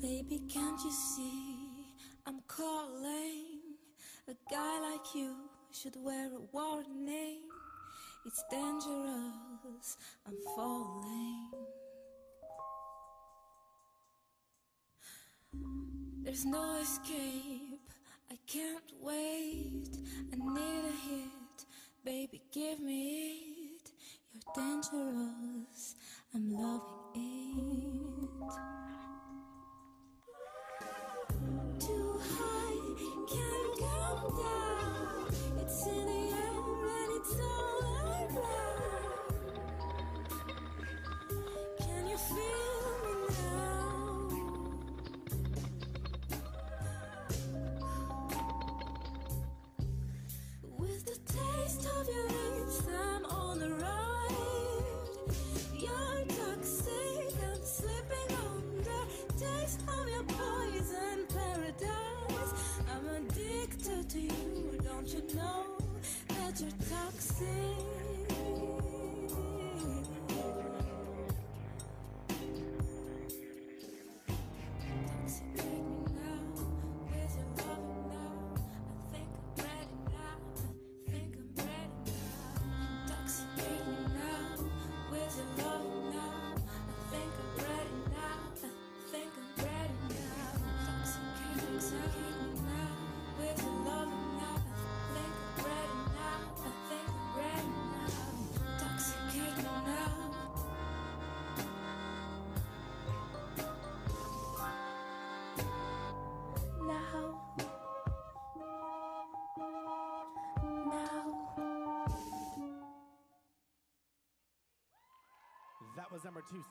Baby, can't you see I'm calling? A guy like you should wear a warning. It's dangerous, I'm falling. There's no escape, I can't wait. I need a hit, baby, give me it. You're dangerous, I'm loving paradise. I'm addicted to you, don't you know that you're toxic? That was number two.